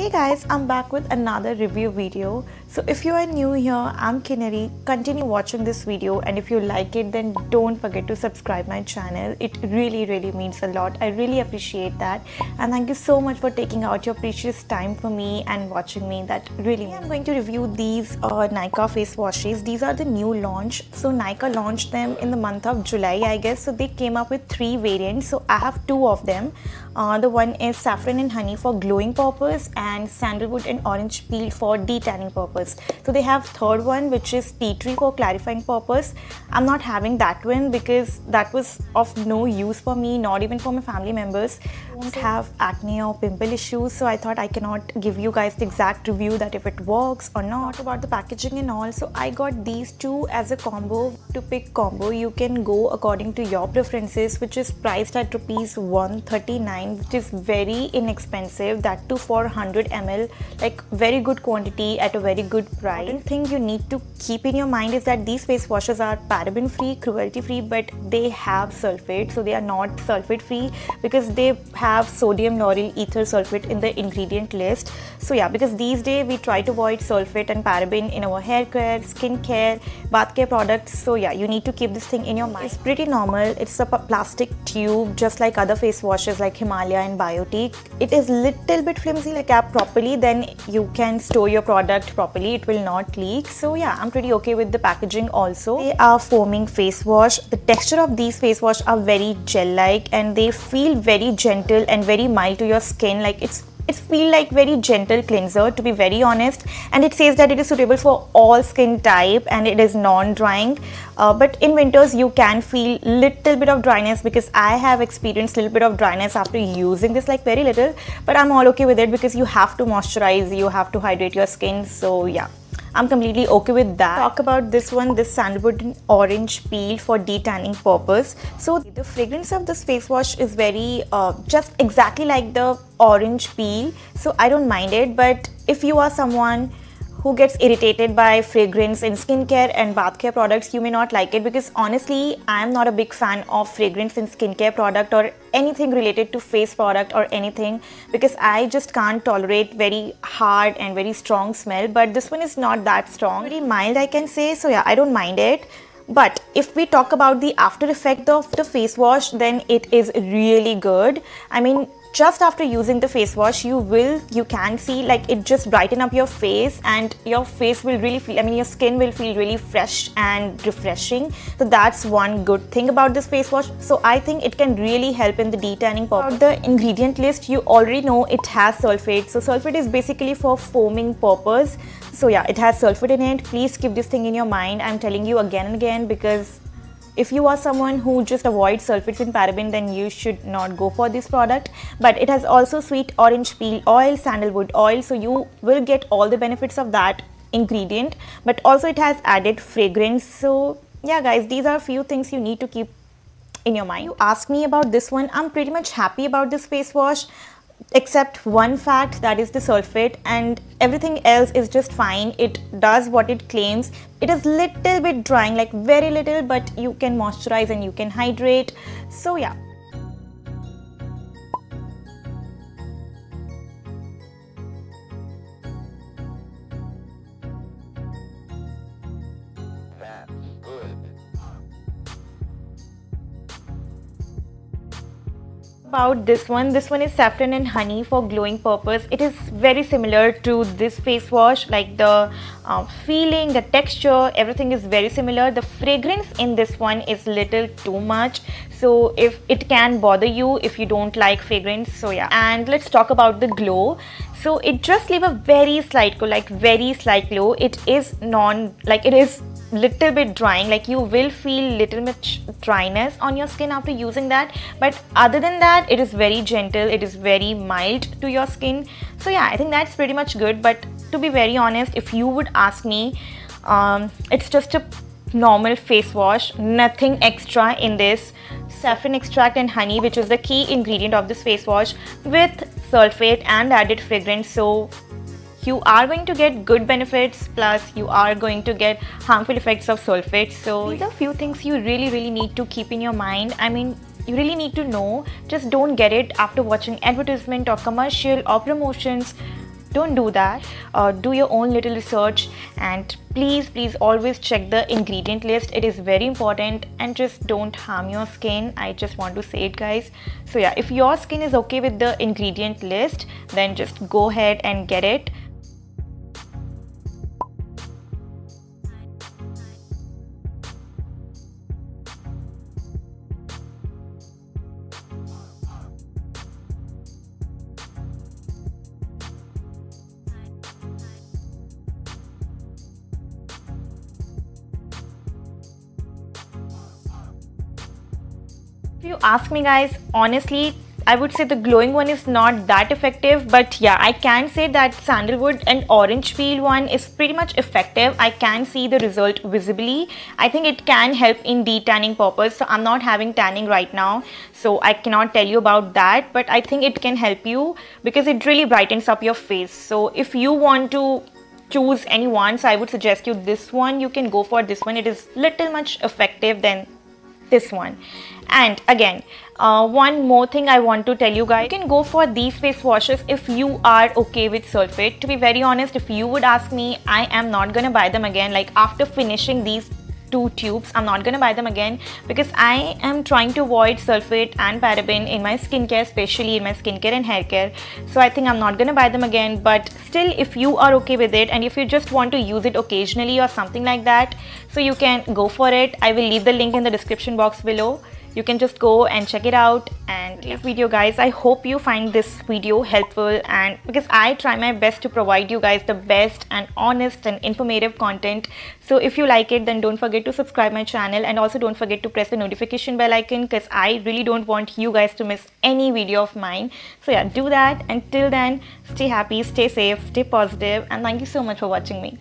Hey guys, I'm back with another review video. So if you are new here, I'm Kinnari. Continue watching this video and if you like it then don't forget to subscribe my channel. It really really means a lot. I really appreciate that and thank you so much for taking out your precious time for me and watching me. That really means. I'm going to review these uh, Nykaa face washes. These are the new launch. So Nykaa launched them in the month of July I guess. So they came up with three variants. So I have two of them. Uh, the one is saffron and honey for glowing purpose and sandalwood and orange peel for detanning purpose. So they have third one which is tea tree for clarifying purpose. I'm not having that one because that was of no use for me, not even for my family members. I don't have acne or pimple issues so I thought I cannot give you guys the exact review that if it works or not about the packaging and all. So I got these two as a combo. To pick combo you can go according to your preferences which is priced at rupees 139 which is very inexpensive that too for 100 ml like very good quantity at a very good price. One thing you need to keep in your mind is that these face washes are paraben free cruelty free but they have sulfate so they are not sulfate free because they have sodium lauryl ether sulfate in the ingredient list. So yeah because these days we try to avoid sulfate and paraben in our hair care skin care bath care products. So yeah you need to keep this thing in your mind. It's pretty normal. It's a plastic tube just like other face washes like Himalaya and Biotique. It is little bit flimsy like properly then you can store your product properly it will not leak. So yeah I'm pretty okay with the packaging also. They are foaming face wash. The texture of these face wash are very gel like and they feel very gentle and very mild to your skin like it's it feel like very gentle cleanser to be very honest. And it says that it is suitable for all skin type and it is non-drying. Uh, but in winters you can feel little bit of dryness because I have experienced little bit of dryness after using this like very little. But I'm all okay with it because you have to moisturize you have to hydrate your skin. So yeah I'm completely okay with that. Talk about this one, this sandalwood orange peel for detanning purpose. So the fragrance of this face wash is very uh, just exactly like the orange peel. So I don't mind it. But if you are someone who gets irritated by fragrance in skincare and bath care products, you may not like it because honestly, I am not a big fan of fragrance in skincare product or anything related to face product or anything because I just can't tolerate very hard and very strong smell. But this one is not that strong, very mild I can say. So yeah, I don't mind it. But if we talk about the after effect of the face wash, then it is really good. I mean, just after using the face wash you will you can see like it just brighten up your face and your face will really feel i mean your skin will feel really fresh and refreshing. So that's one good thing about this face wash. So i think it can really help in the detanning part the ingredient list you already know it has sulfate. So sulfate is basically for foaming purpose. So yeah it has sulfate in it. Please keep this thing in your mind. I'm telling you again and again because if you are someone who just avoids sulfates and paraben then you should not go for this product. But it has also sweet orange peel oil sandalwood oil so you will get all the benefits of that ingredient. But also it has added fragrance. So yeah guys these are few things you need to keep in your mind. You ask me about this one. I'm pretty much happy about this face wash except one fact that is the sulfate and everything else is just fine. It does what it claims. It is little bit drying like very little but you can moisturize and you can hydrate. So yeah about this one. This one is saffron and honey for glowing purpose. It is very similar to this face wash like the uh, feeling the texture everything is very similar. The fragrance in this one is little too much. So if it can bother you if you don't like fragrance so yeah. And let's talk about the glow. So it just leave a very slight glow like very slight glow. It is non like it is little bit drying like you will feel little bit dryness on your skin after using that. But other than that it is very gentle it is very mild to your skin. So yeah i think that's pretty much good. But to be very honest if you would ask me um, it's just a normal face wash nothing extra in this. Saffron extract and honey which is the key ingredient of this face wash with sulfate and added fragrance. So you are going to get good benefits plus you are going to get harmful effects of sulfates. So these are few things you really really need to keep in your mind. I mean you really need to know. Just don't get it after watching advertisement or commercial or promotions. Don't do that. Uh, do your own little research and please please always check the ingredient list. It is very important and just don't harm your skin. I just want to say it guys. So yeah if your skin is okay with the ingredient list then just go ahead and get it If you ask me guys, honestly, I would say the glowing one is not that effective but yeah I can say that sandalwood and orange peel one is pretty much effective. I can see the result visibly. I think it can help in detanning purpose so I'm not having tanning right now so I cannot tell you about that but I think it can help you because it really brightens up your face. So if you want to choose any one so I would suggest you this one. You can go for this one. It is little much effective than this one. And again uh, one more thing I want to tell you guys. You can go for these face washes if you are okay with sulfate. To be very honest if you would ask me I am not gonna buy them again. Like after finishing these two tubes. I'm not gonna buy them again because i am trying to avoid sulfate and paraben in my skincare especially in my skincare and hair care so i think i'm not gonna buy them again. But still if you are okay with it and if you just want to use it occasionally or something like that so you can go for it. I will leave the link in the description box below you can just go and check it out. And this video guys i hope you find this video helpful. And because i try my best to provide you guys the best and honest and informative content. So if you like it then don't forget to subscribe my channel. And also don't forget to press the notification bell icon because i really don't want you guys to miss any video of mine. So yeah do that. And till then stay happy stay safe stay positive. And thank you so much for watching me